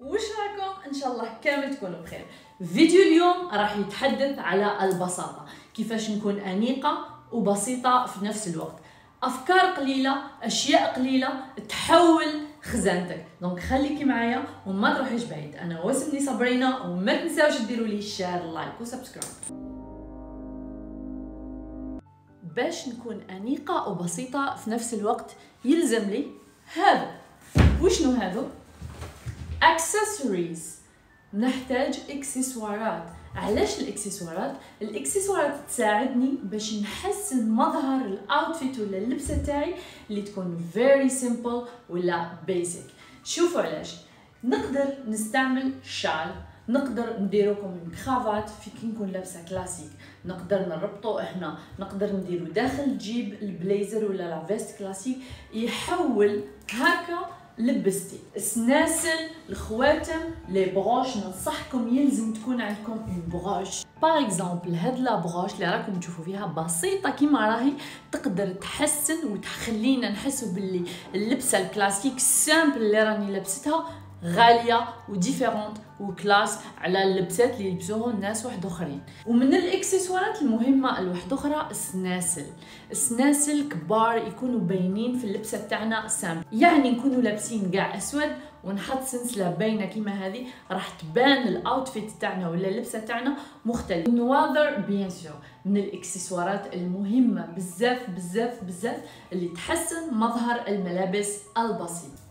وش رايكم؟ إن شاء الله كامل تكونوا بخير. فيديو اليوم راح يتحدث على البساطة. كيفاش نكون أنيقة وبسيطة في نفس الوقت. أفكار قليلة أشياء قليلة تحول خزانتك. donc خليكي معايا وما تروحيش بعيد. أنا واسمني صابرينا وما تنساوش ديروا لي share like و subscribe باش نكون أنيقة وبسيطة في نفس الوقت يلزم لي هذا. وشنو هذا؟ Accessories. نحتاج إكسسوارات. علاش الإكسسوارات؟ الإكسسوارات تساعدني باش نحسن مظهر ال outfit ولا اللبسة تاعي اللي تكون very simple ولا basic. شوفوا علاش. نقدر نستعمل شال. نقدر نديرو comme cravate في كي نكون لابسة كلاسيك نقدر نربطو إحنا. نقدر نديرو داخل جيب البليزر ولا la veste classique يحول هكا لبستي. السناسل الخواتم les broches ننصحكم يلزم تكون عندكم une broche par exemple هاد la broche اللي راكم تشوفوا فيها بسيطة كيما راهي تقدر تحسن وتخلينا نحسوا باللي اللبسة ال classique simple اللي راني لبستها غالية و différente و classe على اللبسات اللي يلبسوهم الناس واحد اخرين ومن الاكسسوارات المهمة لواحد أخرى السناسل السناسل كبار يكونوا باينين في اللبسة تاعنا simple. يعني نكونوا لابسين كاع أسود ونحط سلسله باينة كيما هذه راح تبان ال outfit تاعنا ولا اللبسة تاعنا مختلف. النواظر bien sûr من الاكسسوارات المهمة بزاف بزاف بزاف اللي تحسن مظهر الملابس البسيط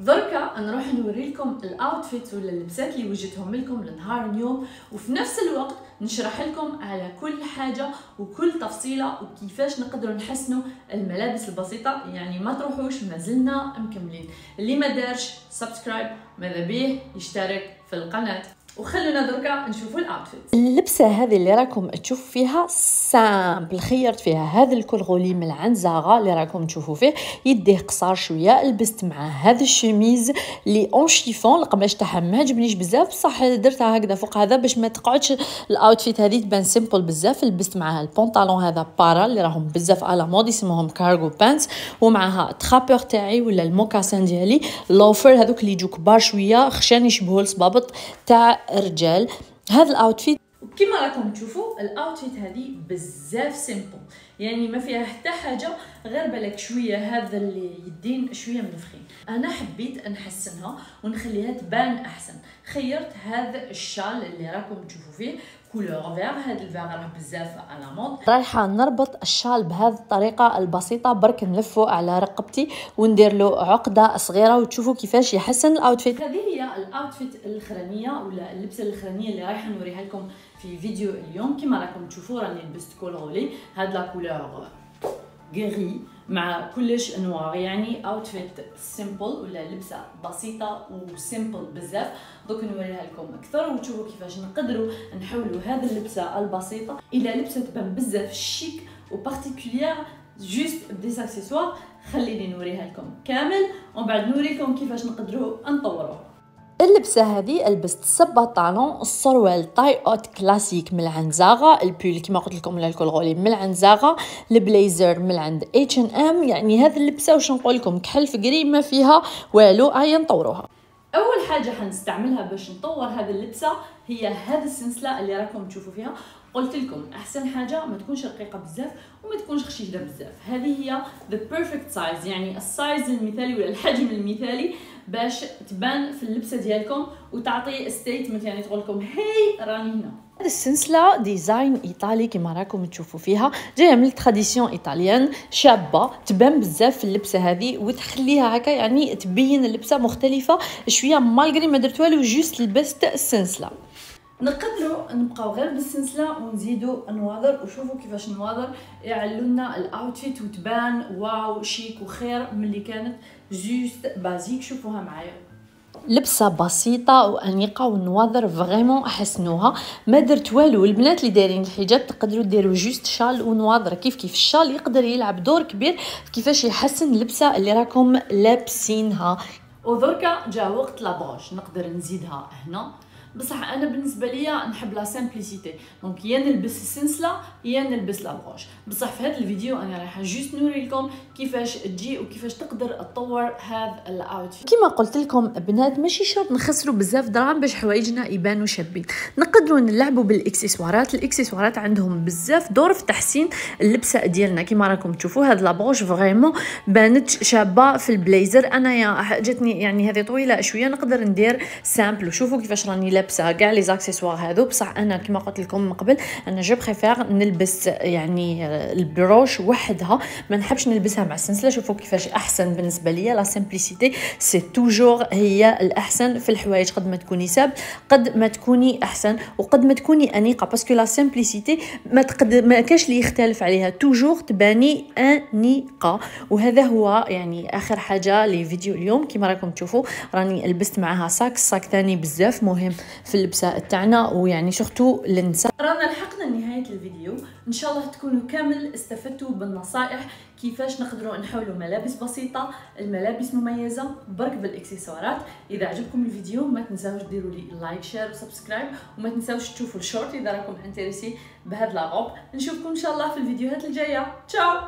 دركا نروح نوري لكم ال outfit ولا اللبسات اللي وجدتهم لكم لنهار اليوم وفي نفس الوقت نشرح لكم على كل حاجة وكل تفصيلة وكيفاش نقدروا نحسنوا الملابس البسيطة. يعني ما تروحوش ما زلنا مكملين. اللي ما دارش subscribe ماذا بيه يشترك في القناة. وخلونا دركا نشوفوا ال outfit اللبسة هذه اللي راكم تشوفوا فيها simple خيرت فيها. هذا ال col roulé من عند Zara اللي راكم تشوفوا فيه. يديه قصار شوية لبست معاه هذا الشميز اللي en chiffon القماش تاعها ما عجبنيش بزاف. بصح درتها هكذا فوق هذا باش ما تقعدش ال outfit هذه تبان simple بزاف. لبست معاها البونطالون هذا بارا اللي راهم بزاف à la mode اسمهم cargo pants ومعها ترابور تاعي ولا ال mocassins ديالي loafers هذوك اللي يجوا كبار شوية خشان يشبهوا الصبابط تاع رجال. هذا ال outfit كما راكم تشوفوا ال outfit هذه بزاف simple يعني ما فيها حتى حاجة غير بالك شوية هذا اللي يدين شوية منفخين أنا حبيت نحسنها ونخليها تبان أحسن. خيرت هذا الشال اللي راكم تشوفوا فيه couleur vert هذا الفيغ راه بزاف à la mode. رايحة نربط الشال بهذه الطريقة البسيطة برك نلفه على رقبتي وندير له عقدة صغيرة وتشوفوا كيفاش يحسن ال outfit. هذه هي ال outfit الأخرانية ولا اللبسة الأخرانية اللي رايحة نوريها لكم في فيديو اليوم كما راكم تشوفوا راني لبست col roulé هاد la couleur gris مع كلش noir يعني outfit simple ولا لبسة بسيطة و simple بزاف. دوك نوريها لكم أكثر وتشوفوا كيفاش نقدروا نحولوا هذه اللبسة البسيطة إلى لبسة تبان بزاف chic و particulière juste ب des accessoires خليني نوريها لكم كامل ومن بعد نوريكم كيفاش نقدروا نطوروها اللبسة هذه لبست السباطالون السروال taille haute classique من عند Zara ال pull كيما قلت لكم ال col roulé من عند Zara البليزر من عند اتش ان ام يعني هذه اللبسة واش نقول لكم كحل فقري ما فيها والو هيا نطوروها. أول حاجة حنستعملها باش نطور هذه اللبسة هي هذه السلسلة اللي راكم تشوفوا فيها. قلت لكم أحسن حاجة ما تكونش رقيقة بزاف وما تكونش خشينه بزاف. هذه هي the perfect size يعني ال size المثالي ولا الحجم المثالي باش تبان في اللبسة ديالكم وتعطي statement يعني تقول لكم هي راني هنا. هذه السلسله design إيطالي كما راكم تشوفوا فيها. جاية من ال tradition italienne شابة تبان بزاف في اللبسة هذه وتخليها هكا يعني تبين اللبسة مختلفة شوية malgré ما درت والو juste لبست السلسله نقدروا نبقاو غير بالسلسلة ونزيدوا نواظر وشوفوا كيفاش نواظر يعلوا لنا ال outfit وتبان واو شيك وخير من اللي كانت juste basique شوفوها معايا. لبسة بسيطة وأنيقة والنواظر vraiment حسنوها ما درت والو البنات اللي دايرين الحجاب تقدروا ديروا juste شال ونواظر كيف كيف الشال يقدر يلعب دور كبير كيفاش يحسن اللبسة اللي راكم لابسينها. ودركا جا وقت la broche نقدر نزيدها هنا. بصح أنا بالنسبة ليا نحب la simplicité donc يا نلبس السنسله يا نلبس la broche بصح في هذا الفيديو أنا رايحة juste نوري لكم كيفاش تجي وكيفاش تقدر تطور هذا ال outfit كما قلت لكم بنات ماشي شرط نخسروا بزاف دراهم باش حوايجنا يبانوا شابين. نقدروا نلعبوا بالإكسسوارات الإكسسوارات عندهم بزاف دور في تحسين اللبسة ديالنا. كما راكم تشوفوا هاد la broche vraiment بانت شابة في البليزر. أنا يا جاتني يعني هذه طويلة شوية نقدر ندير simple وشوفوا كيفاش راني لابسة. كاع les accessoires هذو بصح أنا كما قلت لكم من قبل أنا je préfère نلبس يعني ال broche وحدها. ما نحبش نلبسها مع السلسله شوفوا كيفاش أحسن بالنسبة ليا. la simplicité c'est toujours هي الأحسن في الحوايج. قد ما تكوني simple قد ما تكوني أحسن وقد ما تكوني أنيقة. parce que la simplicité ما تقد ما كاش اللي يختلف عليها. toujours تباني أنيقة. وهذا هو يعني آخر حاجة لفيديو اليوم. كما راكم تشوفوا راني لبست معها sac ال sac ثاني بزاف. مهم. في اللبسه تاعنا ويعني surtout للنساء رانا لحقنا لنهايه الفيديو. إن شاء الله تكونوا كامل استفدتوا بالنصائح كيفاش نقدروا نحولوا ملابس بسيطة الملابس مميزة برك بالاكسسوارات. إذا عجبكم الفيديو ما تنساوش ديروا لي like share و subscribe وما تنساوش تشوفوا الشورت إذا راكم intéressés بهاد لا نشوفكم إن شاء الله في الفيديوهات الجاية. تشاو